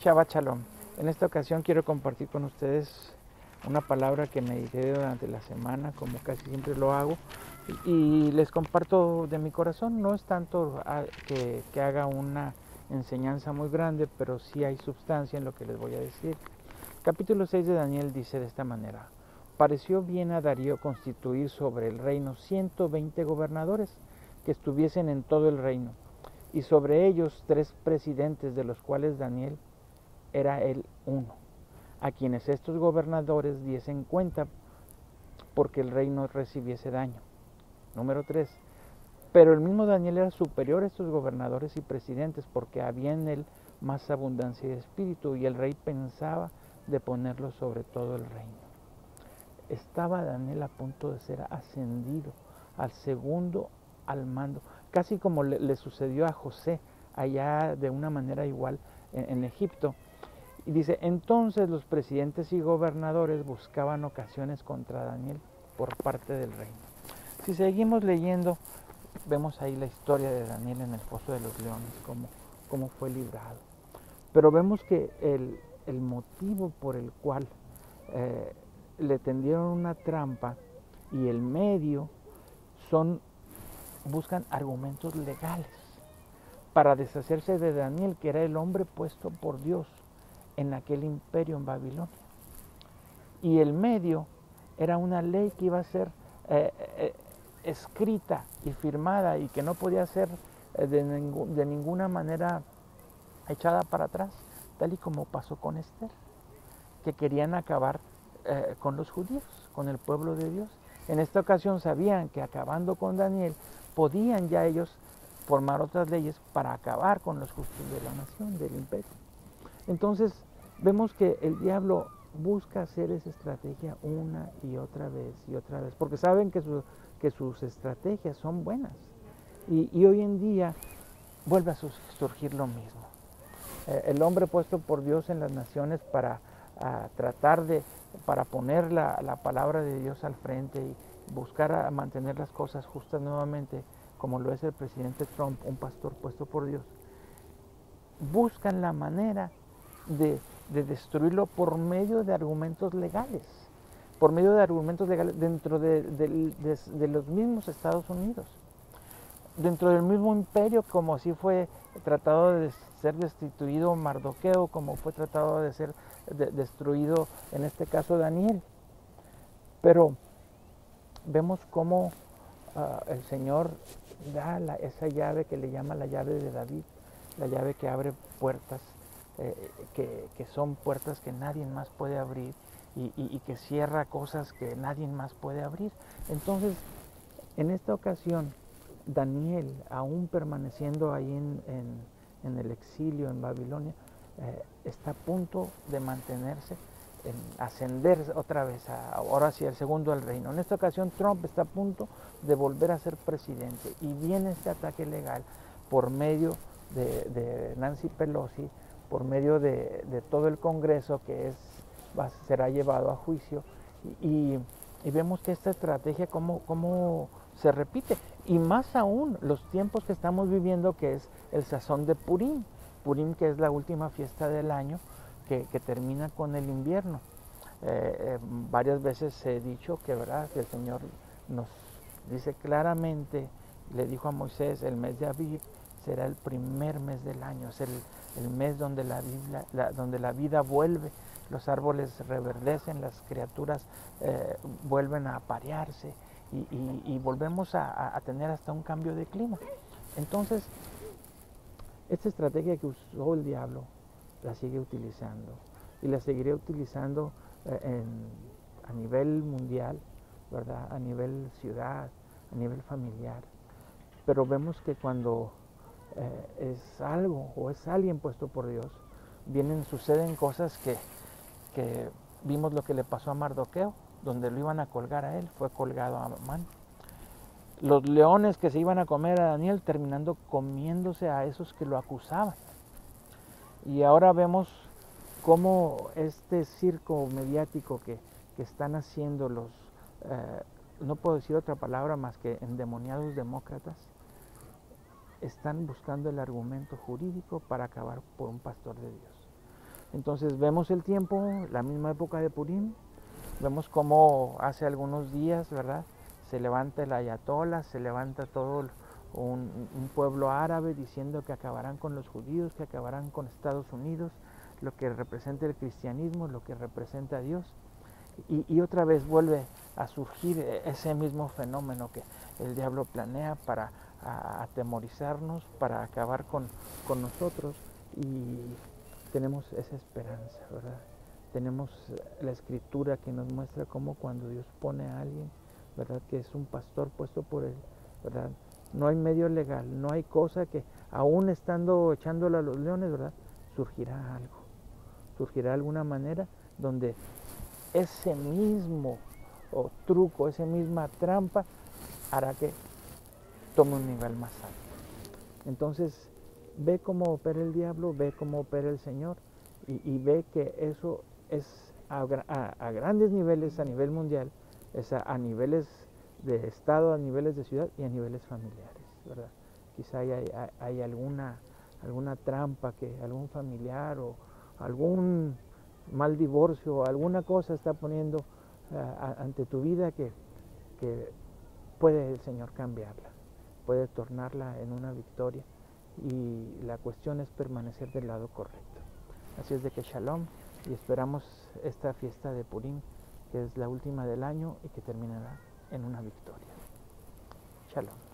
Shabbat Shalom. En esta ocasión quiero compartir con ustedes una palabra que medité durante la semana, como casi siempre lo hago, y les comparto de mi corazón. No es tanto que, que haga una enseñanza muy grande, pero sí hay sustancia en lo que les voy a decir. Capítulo 6 de Daniel dice de esta manera, pareció bien a Darío constituir sobre el reino 120 gobernadores que estuviesen en todo el reino, y sobre ellos tres presidentes, de los cuales Daniel era el uno, a quienes estos gobernadores diesen cuenta porque el rey no recibiese daño. Número 3. Pero el mismo Daniel era superior a estos gobernadores y presidentes porque había en él más abundancia de espíritu y el rey pensaba de ponerlo sobre todo el reino. Estaba Daniel a punto de ser ascendido al segundo al mando, casi como le, sucedió a José allá de una manera igual en Egipto y dice, entonces los presidentes y gobernadores buscaban ocasiones contra Daniel por parte del reino. Si seguimos leyendo, vemos ahí la historia de Daniel en el foso de los leones, cómo, cómo fue librado. Pero vemos que el, el motivo por el cual eh, le tendieron una trampa y el medio son, buscan argumentos legales para deshacerse de Daniel, que era el hombre puesto por Dios en aquel imperio en Babilonia. Y el medio era una ley que iba a ser eh, eh, escrita y firmada y que no podía ser eh, de, de, ninguna manera echada para atrás, tal y como pasó con Esther, que querían acabar con los judíos, con el pueblo de Dios. En esta ocasión sabían que acabando con Daniel, podían ya ellos formar otras leyes para acabar con los justos de la nación, del imperio. Entonces, vemos que el diablo busca hacer esa estrategia una y otra vez y otra vez, porque saben que, que sus estrategias son buenas. Y, hoy en día vuelve a surgir lo mismo. Eh, el hombre puesto por Dios en las naciones para tratar de, para poner la, la, palabra de Dios al frente y buscar mantener las cosas justas nuevamente, como lo es el presidente Trump, un pastor puesto por Dios, buscan la manera de de destruirlo por medio de argumentos legales, por medio de argumentos legales dentro de, los mismos Estados Unidos, dentro del mismo imperio, como así fue tratado de ser destituido Mardoqueo, como fue tratado de ser destruido en este caso Daniel. Pero vemos cómo ah, el Señor da esa llave que le llama la llave de David, la llave que abre puertas eh, que, son puertas que nadie más puede abrir y, que cierra cosas que nadie más puede abrir. Entonces, en esta ocasión, Daniel, aún permaneciendo ahí en, el exilio en Babilonia, eh, está a punto de mantenerse, en ascender otra vez, ahora hacia el segundo al reino. En esta ocasión, Trump está a punto de volver a ser presidente y viene este ataque legal por medio de Nancy Pelosi, por medio de, todo el Congreso que es, será llevado a juicio y, vemos que esta estrategia cómo, cómo se repite y más aún los tiempos que estamos viviendo que es el sazón de Purim, Purim que es la última fiesta del año que, termina con el invierno. Eh, eh, varias veces he dicho que, ¿verdad? el Señor nos dice claramente, le dijo a Moisés, el mes de Aviv será el primer mes del año, es el, el mes donde la, donde la vida vuelve, los árboles reverdecen, las criaturas eh, vuelven a aparearse y, volvemos a, tener hasta un cambio de clima. Entonces, esta estrategia que usó el diablo la sigue utilizando y la seguiré utilizando eh, a nivel mundial, ¿verdad? a nivel ciudad, a nivel familiar. Pero vemos que cuando eh, es algo o es alguien puesto por Dios, vienen, suceden cosas que, que vimos lo que le pasó a Mardoqueo, donde lo iban a colgar a él, fue colgado a Amán. Los leones que se iban a comer a Daniel terminando comiéndose a esos que lo acusaban. Y ahora vemos cómo este circo mediático que, que están haciendo los, eh, no puedo decir otra palabra más que endemoniados demócratas, están buscando el argumento jurídico para acabar por un pastor de Dios. Entonces vemos el tiempo, la misma época de Purim, vemos cómo hace algunos días, ¿verdad? Se levanta el ayatollah, se levanta todo un, pueblo árabe diciendo que acabarán con los judíos, que acabarán con Estados Unidos, lo que representa el cristianismo, lo que representa a Dios. Y, y, otra vez vuelve a surgir ese mismo fenómeno que el diablo planea para a, atemorizarnos, para acabar con, con nosotros. Y tenemos esa esperanza, ¿verdad? Tenemos la escritura que nos muestra cómo cuando Dios pone a alguien, ¿verdad? Que es un pastor puesto por él, ¿verdad? No hay medio legal, no hay cosa que, aún estando echándole a los leones, ¿verdad? Surgirá algo, surgirá alguna manera donde ese mismo o truco, esa misma trampa hará que tome un nivel más alto. Entonces, ve cómo opera el diablo, ve cómo opera el Señor y, ve que eso es a, grandes niveles, a nivel mundial, es a, niveles de Estado, a niveles de ciudad y a niveles familiares, ¿verdad? Quizá hay, alguna, trampa que algún familiar o algún mal divorcio o alguna cosa está poniendo uh, ante tu vida que puede el Señor cambiarla, puede tornarla en una victoria y la cuestión es permanecer del lado correcto. Así es de que shalom y esperamos esta fiesta de Purim, que es la última del año y que terminará en una victoria. Shalom.